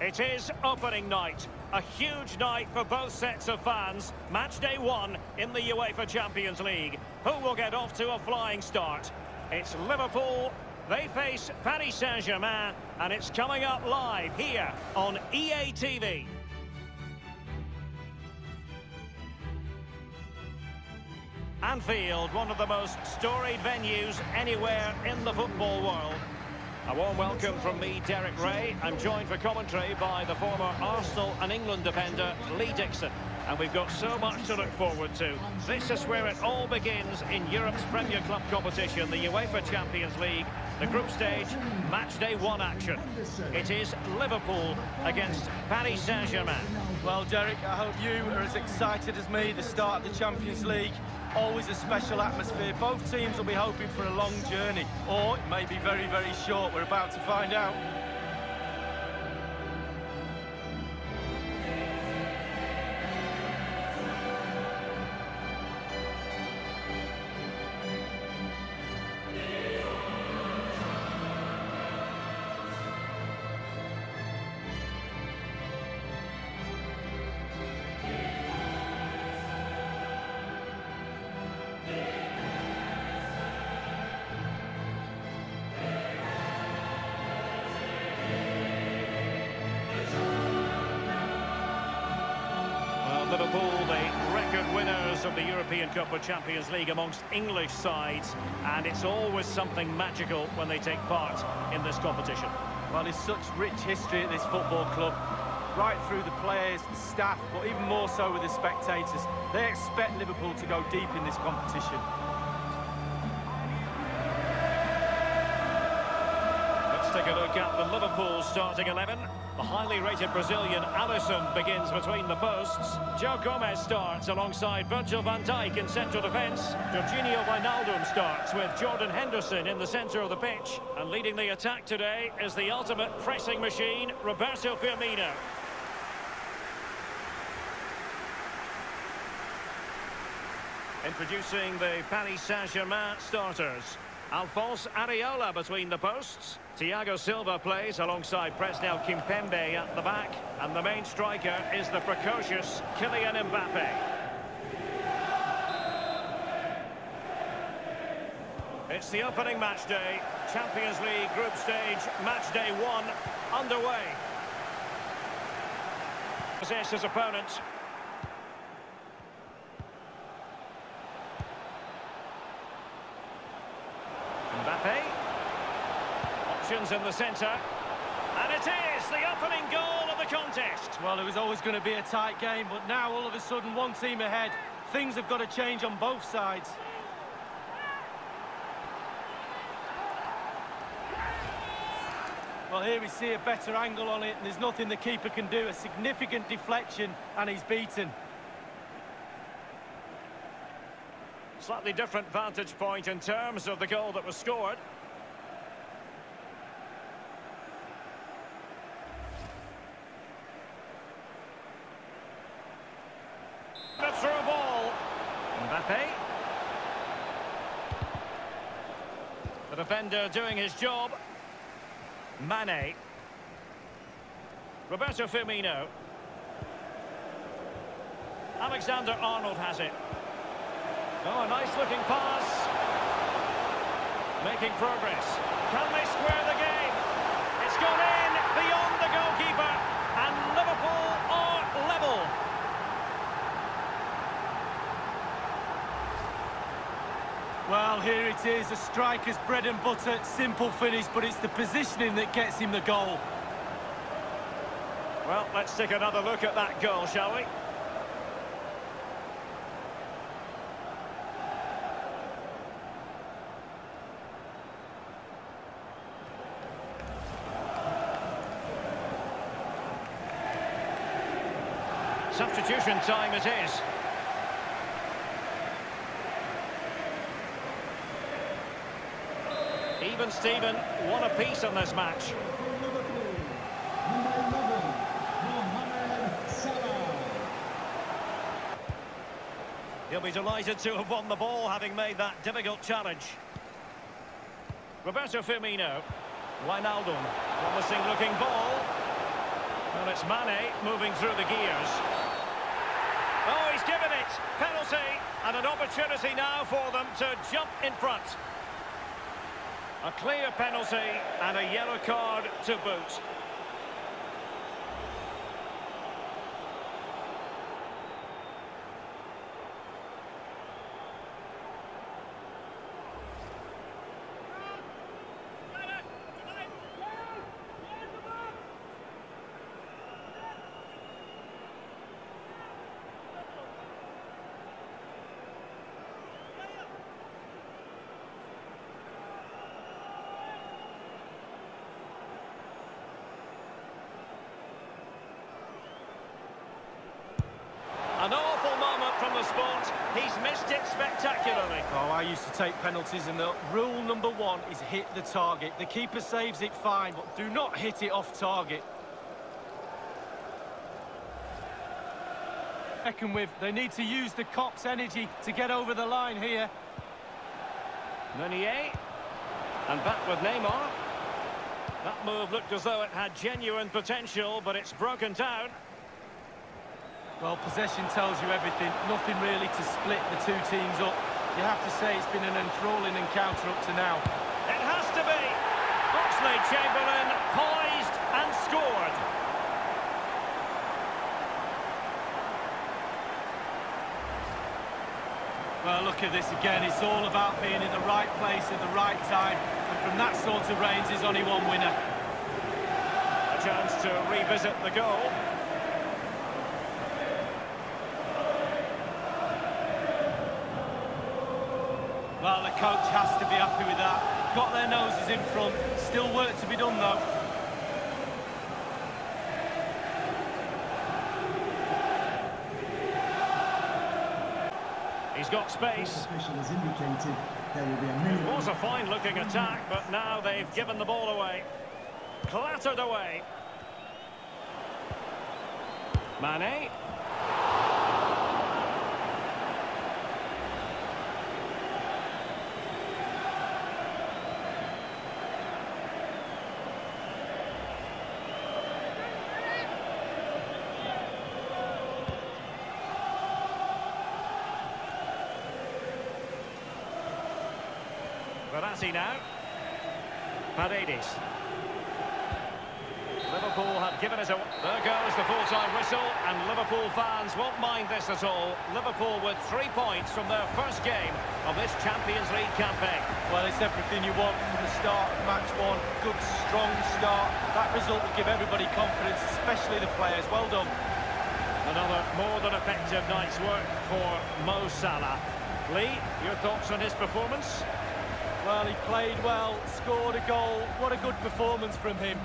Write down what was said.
It is opening night. A huge night for both sets of fans. Match day one in the UEFA Champions League. Who will get off to a flying start? It's Liverpool. They face Paris Saint-Germain. And it's coming up live here on EA TV. Anfield, one of the most storied venues anywhere in the football world. A warm welcome from me, Derek Ray. I'm joined for commentary by the former Arsenal and England defender, Lee Dixon. And we've got so much to look forward to. This is where it all begins in Europe's Premier Club competition, the UEFA Champions League, the group stage, match day one action. It is Liverpool against Paris Saint-Germain. Well, Derek, I hope you are as excited as me, the start of the Champions League. Always a special atmosphere. Both teams will be hoping for a long journey, or it may be very, very short. We're about to find out. Of the European Cup of Champions League amongst English sides, and it's always something magical when they take part in this competition. Well, there's such rich history at this football club, right through the players, the staff, but even more so with the spectators. They expect Liverpool to go deep in this competition. Take a look at the Liverpool starting 11. The highly rated Brazilian Alisson begins between the posts. Joe Gomez starts alongside Virgil van Dijk in central defence. Georginio Wijnaldum starts with Jordan Henderson in the centre of the pitch. And leading the attack today is the ultimate pressing machine, Roberto Firmino. Introducing the Paris Saint-Germain starters. Alphonse Areola between the posts. Thiago Silva plays alongside Presnel Kimpembe at the back. And the main striker is the precocious Kylian Mbappe. It's the opening match day. Champions League group stage match day one underway. Possess his opponents. Mbappe. Options in the centre. And it is the opening goal of the contest. Well, it was always going to be a tight game, but now all of a sudden one team ahead. Things have got to change on both sides. Well, here we see a better angle on it, and there's nothing the keeper can do. A significant deflection, and he's beaten. Slightly different vantage point in terms of the goal that was scored. Ball. Mbappe. The defender doing his job. Mane. Roberto Firmino. Alexander Arnold has it. Oh, a nice looking pass. Making progress. Can they square the game? It's gone in beyond the goalkeeper. And Liverpool are level. Well, here it is, a striker's bread and butter, simple finish, but it's the positioning that gets him the goal. Well, let's take another look at that goal, shall we? Substitution time it is. Even Steven, one apiece on this match. He'll be delighted to have won the ball, having made that difficult challenge. Roberto Firmino. Wijnaldum. Promising looking ball. Well, it's Mane moving through the gears. Oh, he's given it. Penalty. And an opportunity now for them to jump in front. A clear penalty and a yellow card to boot. An awful moment from the spot. He's missed it spectacularly. Oh, I used to take penalties, and the rule number one is hit the target. The keeper saves it fine, but do not hit it off target. Reckon with, they need to use the Kop's energy to get over the line here. Meunier. And back with Neymar. That move looked as though it had genuine potential, but it's broken down. Well, possession tells you everything. Nothing really to split the two teams up. You have to say it's been an enthralling encounter up to now. It has to be. Oxlade-Chamberlain poised and scored. Well, look at this again. It's all about being in the right place at the right time. And from that sort of range, there's only one winner. A chance to revisit the goal. Well, the coach has to be happy with that. Got their noses in front. Still work to be done, though. He's got space. official has indicated there will be a minimum. It was a fine-looking attack, but now they've given the ball away. Clattered away. Mane. Verratti now. Paredes. Liverpool have given us a... There goes the full-time whistle, and Liverpool fans won't mind this at all. Liverpool with three points from their first game of this Champions League campaign. Well, it's everything you want from the start of match one. Good, strong start. That result will give everybody confidence, especially the players. Well done. Another more than effective night's work for Mo Salah. Lee, your thoughts on his performance? Well, he played well, scored a goal. What a good performance from him.